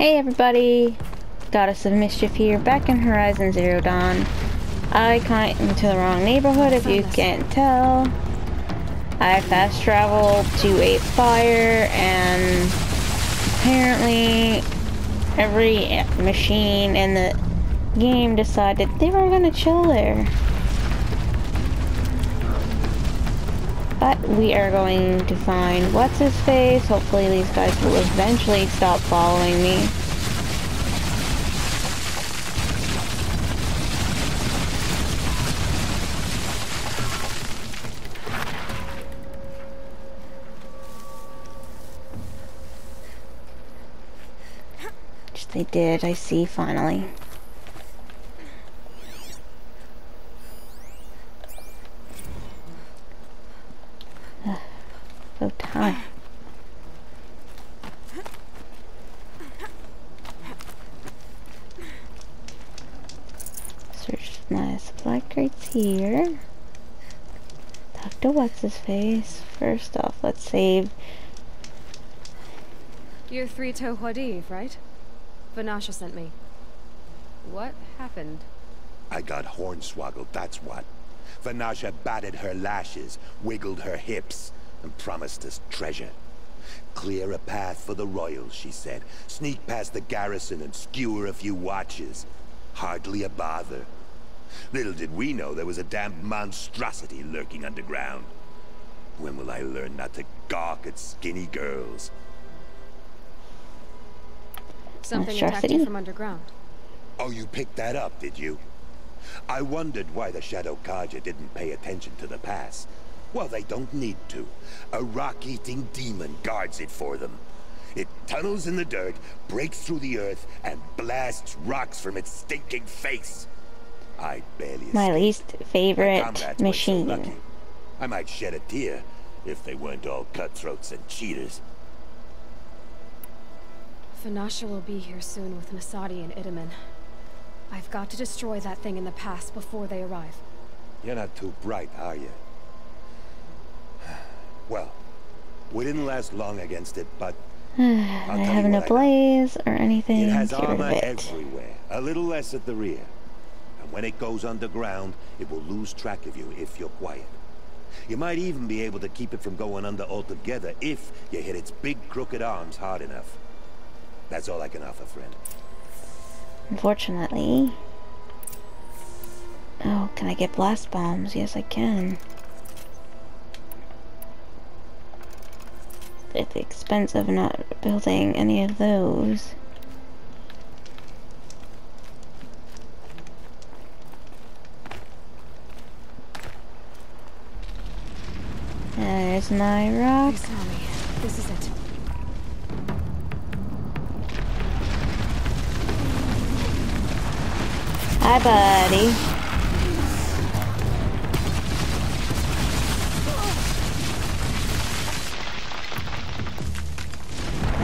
Hey everybody, Goddess of Mischief here, back in Horizon Zero Dawn. I came into the wrong neighborhood if you can't tell. I fast traveled to a fire and apparently every machine in the game decided they were gonna chill there. But we are going to find what's his face. Hopefully these guys will eventually stop following me. Which they did, I see finally. So time. Search my supply crates here. Talk to what's his face. First off, let's save. You're Three Toe Huadiv, right? Vanasha sent me. What happened? I got hornswoggled, that's what. Vanasha batted her lashes, wiggled her hips, and promised us treasure. Clear a path for the royals, she said. Sneak past the garrison and skewer a few watches. Hardly a bother. Little did we know there was a damned monstrosity lurking underground. When will I learn not to gawk at skinny girls? Something attacked you from underground. Oh, you picked that up, did you? I wondered why the Shadow Carja didn't pay attention to the pass. Well, they don't need to. A rock-eating demon guards it for them. It tunnels in the dirt, breaks through the earth, and blasts rocks from its stinking face. I barely My escaped. least My favorite comrades weren't so machine. lucky. I might shed a tear if they weren't all cutthroats and cheaters. Vanasha will be here soon with Nasadi and Itamen. I've got to destroy that thing in the pass before they arrive. You're not too bright, are you? Well, we didn't last long against it, but I tell you have no what I know. blaze or anything. it has Get rid of armor it. everywhere, a little less at the rear. And when it goes underground, it will lose track of you if you're quiet. You might even be able to keep it from going under altogether if you hit its big crooked arms hard enough. That's all I can offer, friend. Unfortunately. Oh, can I get blast bombs? Yes, I can. At the expense of not building any of those. There's my rock. They saw me. This is it. Hi, buddy.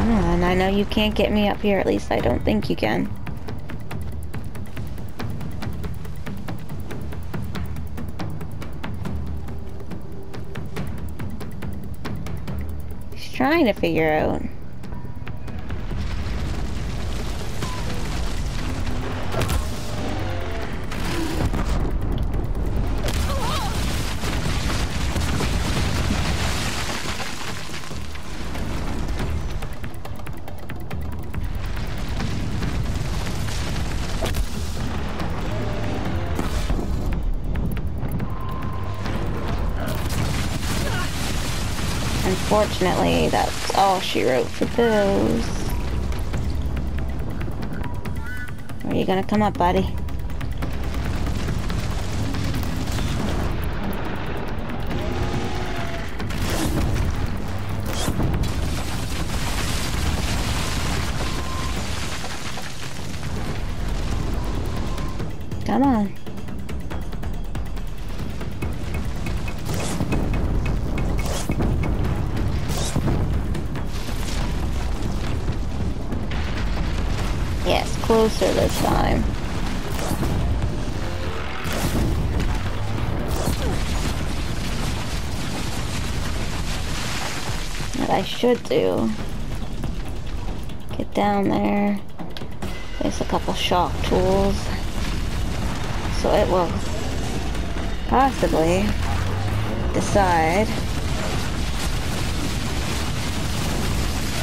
Come on, I know you can't get me up here, at least I don't think you can. He's trying to figure out. Unfortunately, that's all she wrote for those. Where are you gonna come up, buddy? Come on. Should do. Get down there. There's a couple shock tools. So it will possibly decide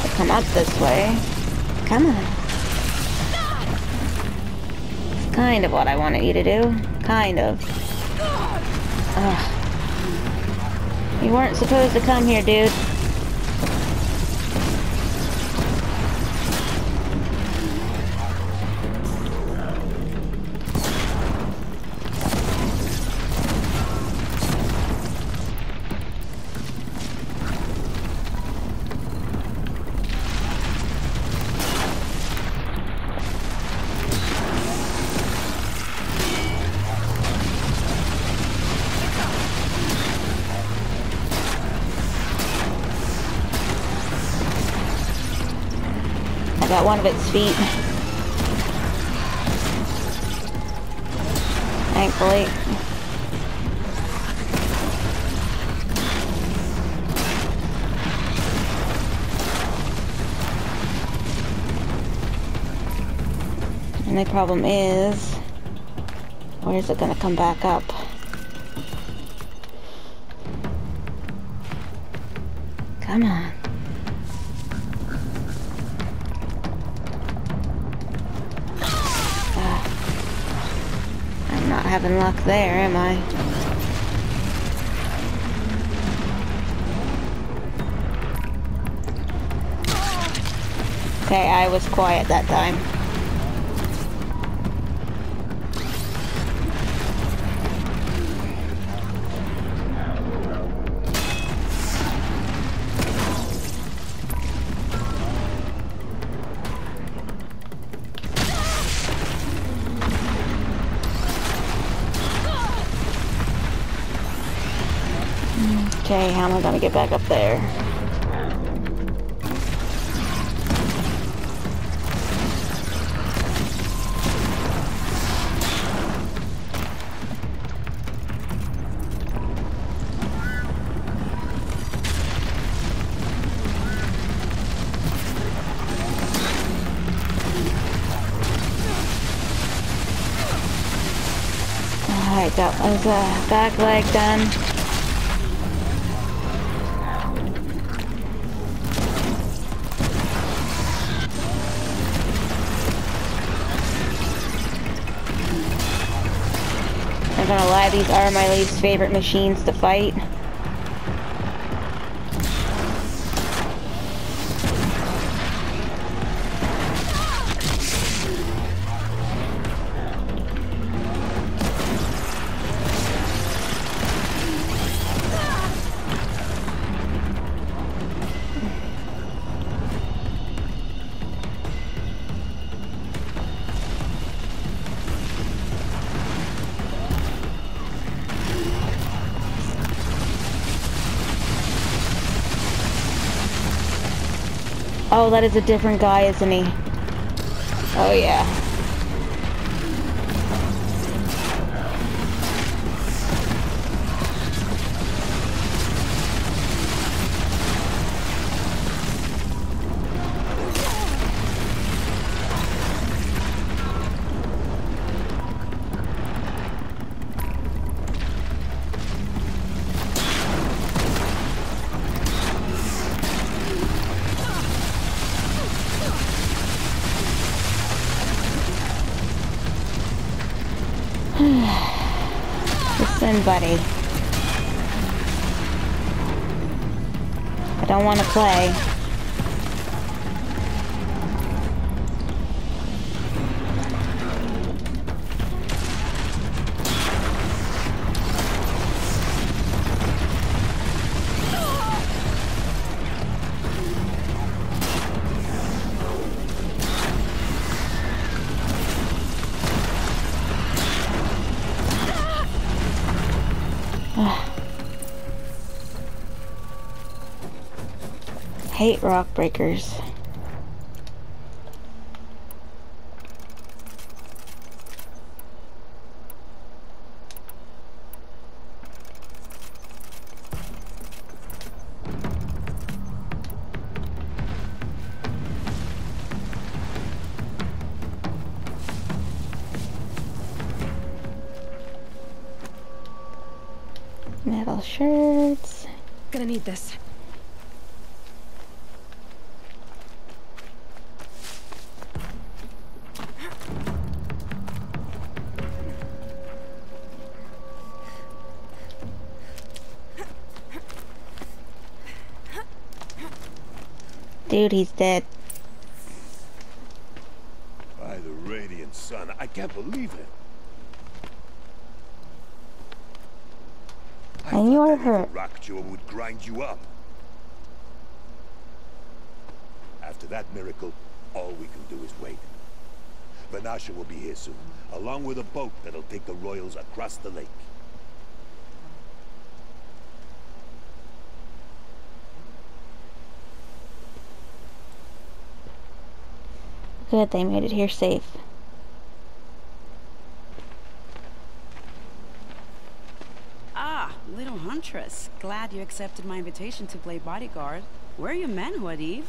to come up this way. Come on. It's kind of what I wanted you to do. Kind of. Ugh. You weren't supposed to come here, dude. Got one of its feet. Thankfully. And the problem is, where's it gonna come back up? Come on. Having luck there, am I? Okay, I was quiet that time. Okay, how am I gonna get back up there? Alright, that was uh, a back leg done. Lie, these are my least favorite machines to fight. Oh, that is a different guy, isn't he? Oh, yeah. Buddy. I don't want to play. hate rock breakers. Metal shirts. Gonna need this. Dude, he's dead. By the radiant sun, I can't believe it. I And that evil hurt. rock jewel would grind you up. After that miracle, all we can do is wait. Vanasha will be here soon, along with a boat that'll take the royals across the lake. Good, they made it here safe. Ah, little huntress. Glad you accepted my invitation to play bodyguard. Where are your men, Huadiv?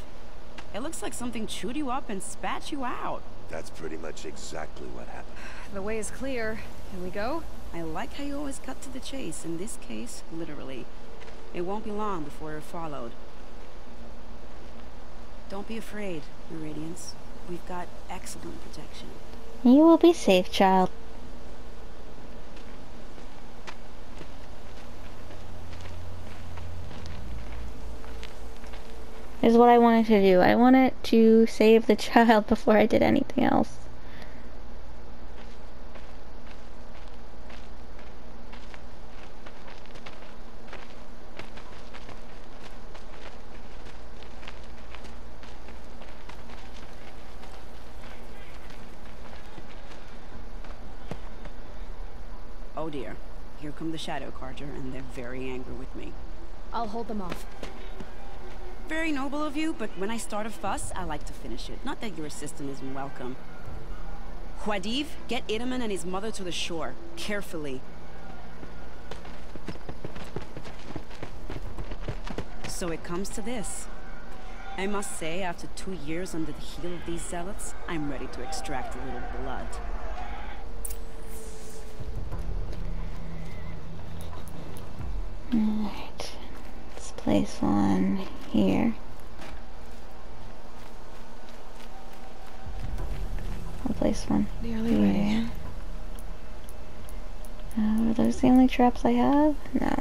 It looks like something chewed you up and spat you out. That's pretty much exactly what happened. The way is clear. Can we go? I like how you always cut to the chase, in this case, literally. It won't be long before you're followed. Don't be afraid, Meridians. We've got excellent protection. You will be safe, child. Is what I wanted to do. I wanted to save the child before I did anything else. Oh dear. Here come the Shadow Carja, and they're very angry with me. I'll hold them off. Very noble of you, but when I start a fuss, I like to finish it. Not that your assistant isn't welcome. Huadiv, get Itamen and his mother to the shore. Carefully. So it comes to this. I must say, after two years under the heel of these zealots, I'm ready to extract a little blood. Place one here. I'll place one Nearly ready. here. Uh, are those the only traps I have? No.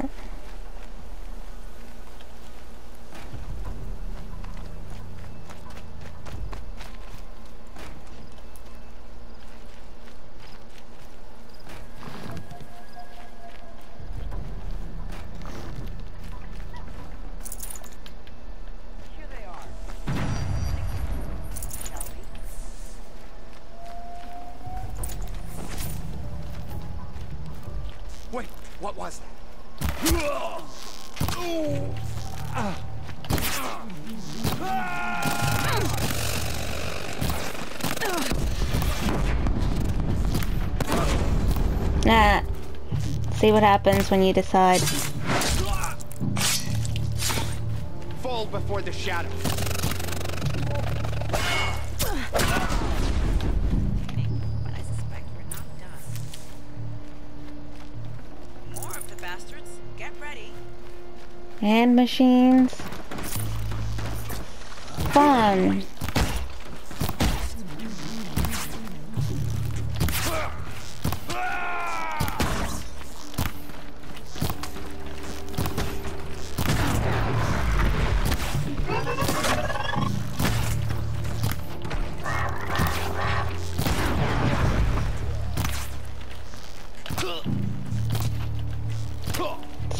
What was that? Nah. See what happens when you decide. Fall before the shadow. And machines. Fun.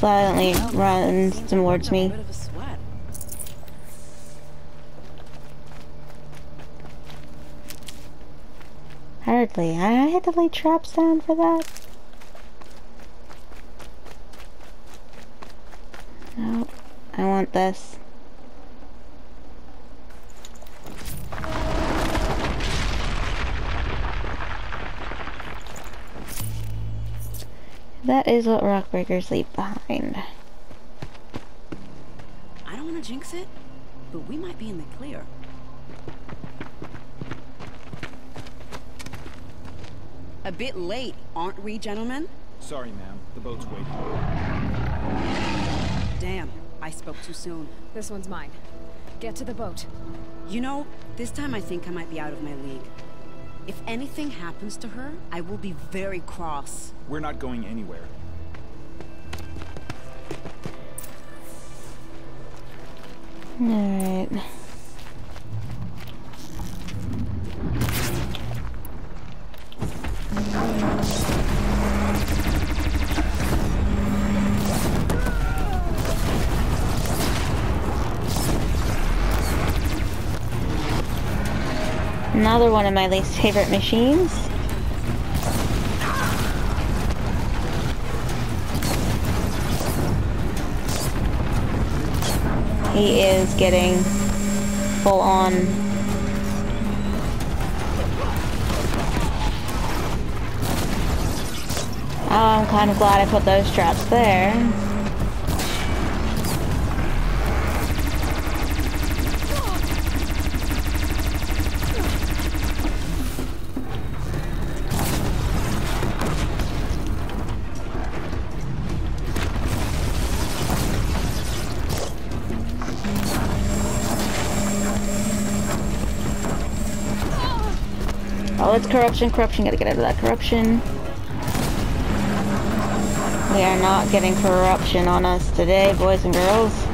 Silently runs towards me. Hardly. I had to lay traps down for that. No, I want this. That is what rock breakers leave behind. I don't want to jinx it, but we might be in the clear. A bit late, aren't we, gentlemen? Sorry, ma'am. The boat's waiting. Damn, I spoke too soon. This one's mine. Get to the boat. You know, this time I think I might be out of my league. If anything happens to her, I will be very cross. We're not going anywhere. Alright. Another one of my least favorite machines. He is getting full on. Oh, I'm kind of glad I put those traps there. It's corruption, corruption, gotta get out of that corruption. We are not getting corruption on us today, boys and girls.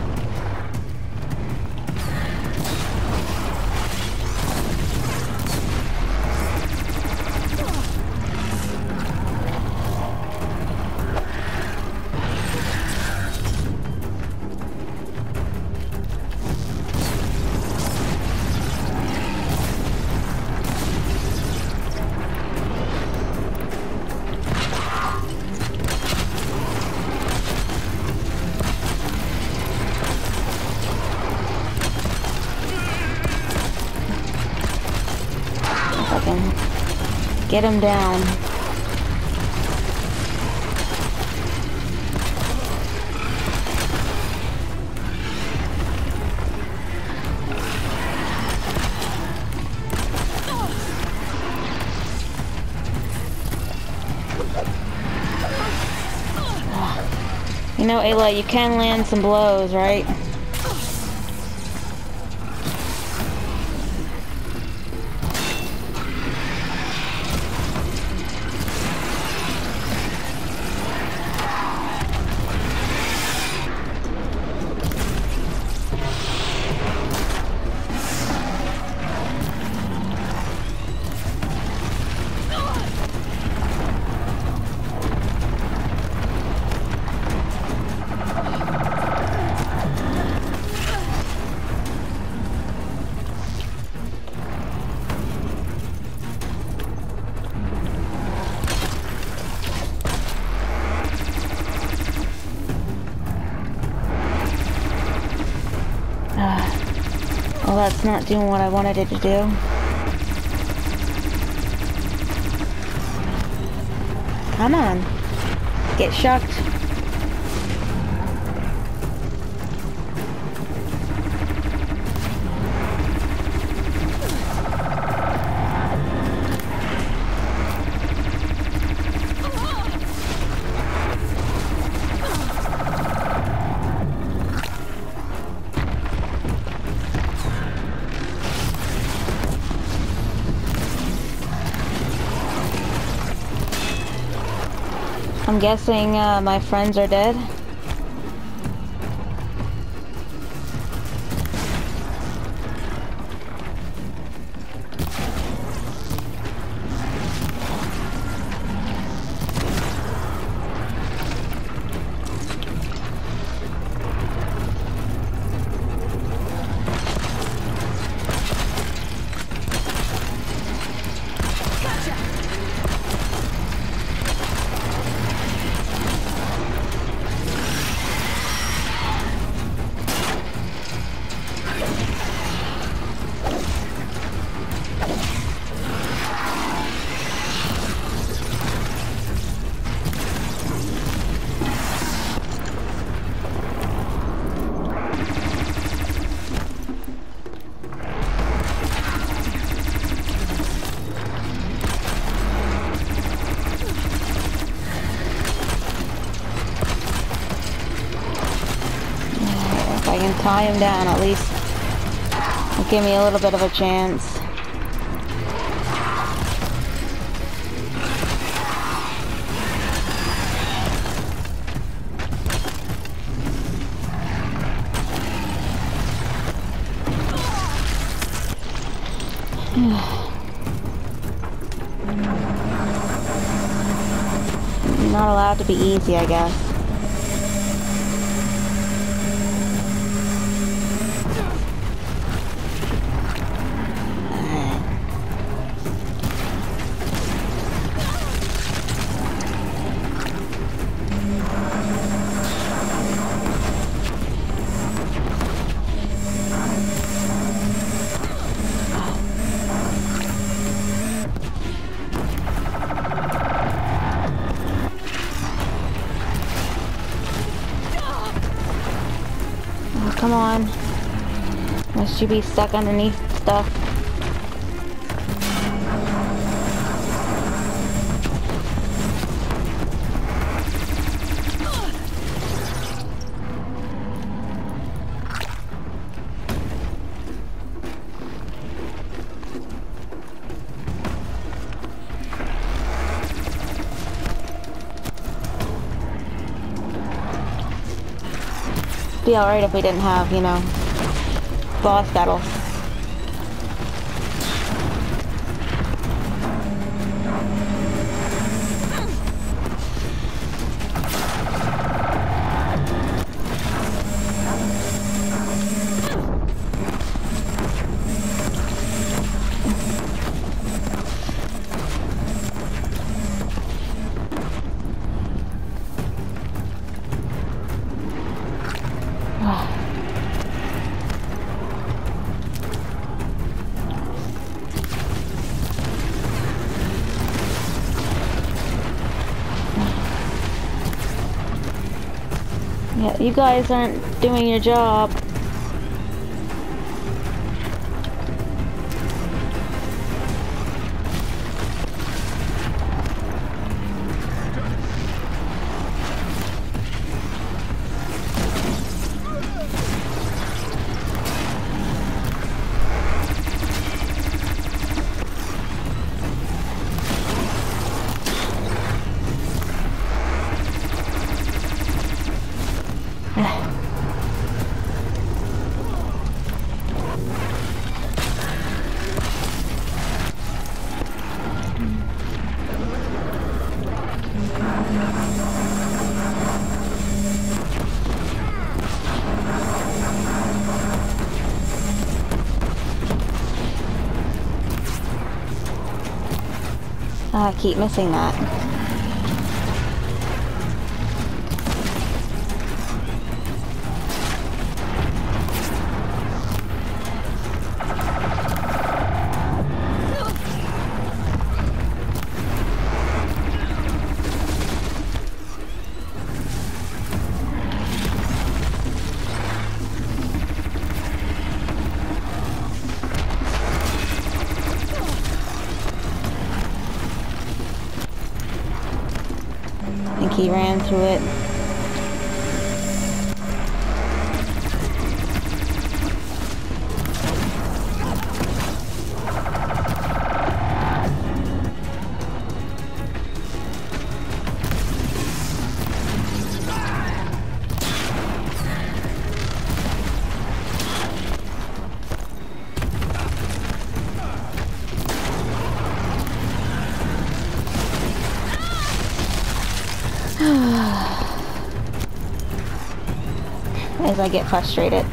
Get him down. You know, Ayla, you can land some blows, right? That's not doing what I wanted it to do. Come on. Get shocked. I'm guessing uh, my friends are dead. Tie him down at least. Give me a little bit of a chance. Not allowed to be easy, I guess. You be stuck underneath stuff? be alright if we didn't have, you know, boss battles. You guys aren't doing your job. I keep missing that. I get frustrated.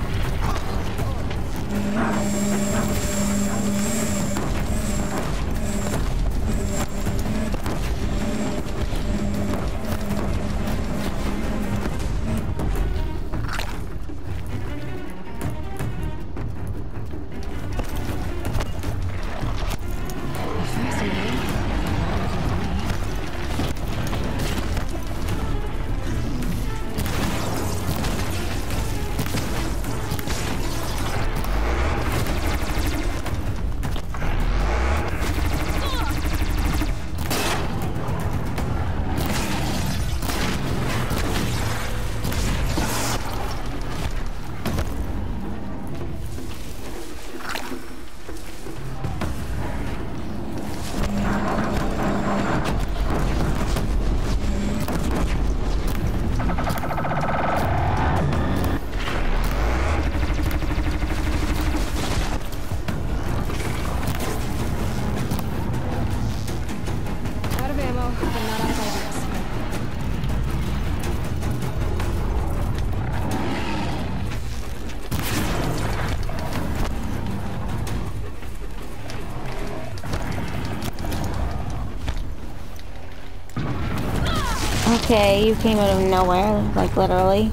Okay, you came out of nowhere, like literally.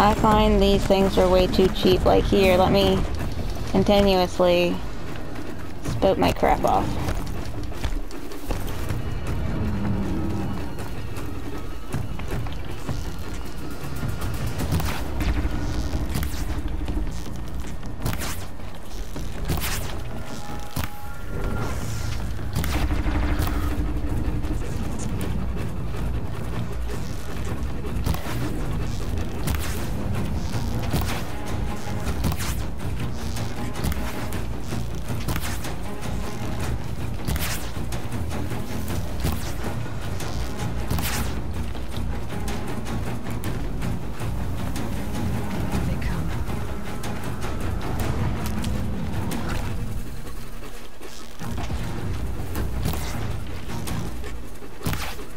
I find these things are way too cheap. Like here, let me continuously spout my crap off.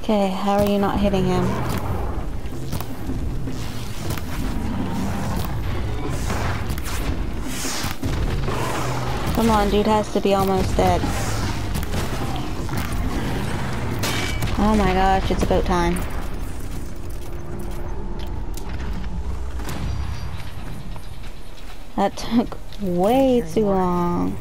Okay, how are you not hitting him? Come on, dude has to be almost dead. Oh my gosh, it's about time. That took way too long.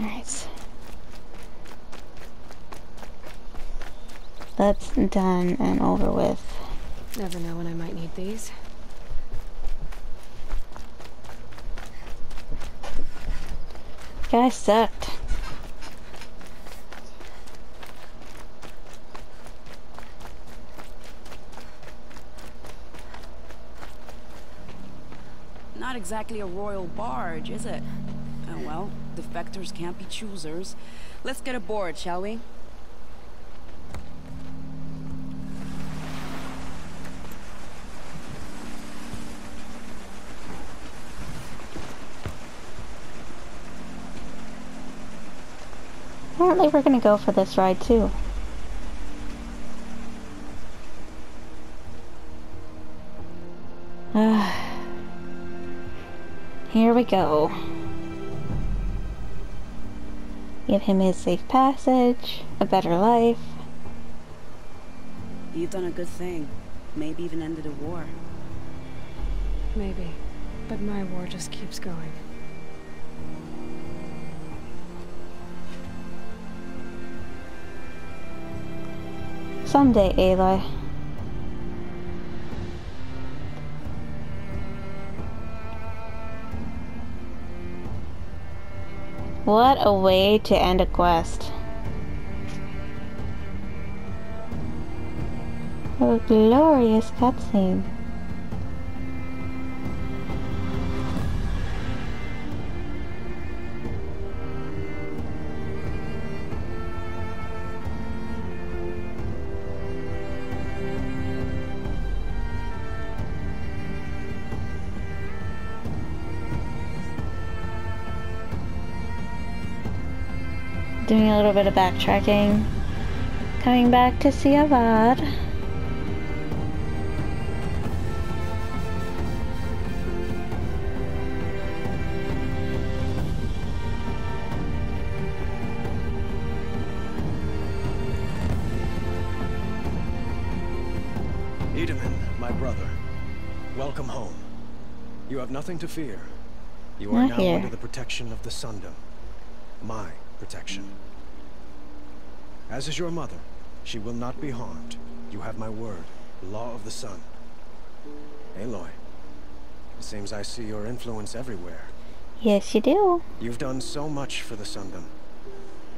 Alright. That's done and over with. Never know when I might need these. Guy sucked. Not exactly a royal barge, is it? Oh well, defectors can't be choosers. Let's get aboard, shall we? Apparently we're gonna go for this ride too. Here we go. Give him his safe passage, a better life. You've done a good thing. Maybe even ended a war. Maybe. But my war just keeps going. Someday, Aloy. What a way to end a quest. A glorious cutscene. Doing a little bit of backtracking. Coming back to Siavad. Avad. Itamen, my brother, welcome home. You have nothing to fear. You are Not now here. under the protection of the Sundom. My protection. As is your mother, she will not be harmed. You have my word, law of the sun. Aloy, it seems I see your influence everywhere. Yes, you do. You've done so much for the Sundom.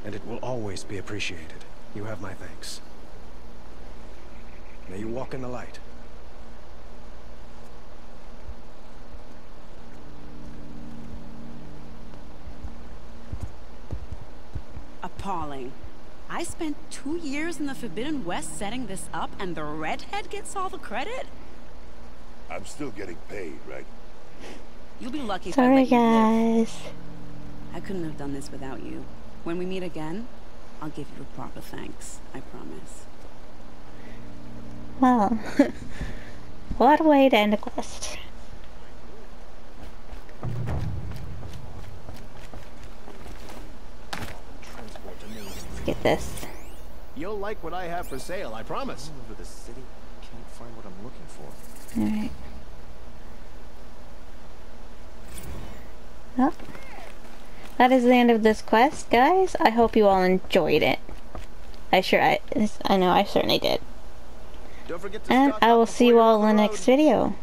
and it will always be appreciated. You have my thanks. May you walk in the light. Appalling. I spent two years in the Forbidden West setting this up, and the redhead gets all the credit? I'm still getting paid, right? You'll be lucky if I Sorry, let you live. guys. I couldn't have done this without you. When we meet again, I'll give you a proper thanks. I promise. Well, what a way to end a quest. This. You'll like what I have for sale, I promise. Oh, all over the city, can't find what I'm looking for. Alright. Well, that is the end of this quest, guys. I hope you all enjoyed it. I sure I I know I certainly did. Don't forget to And I will see you all in the next video.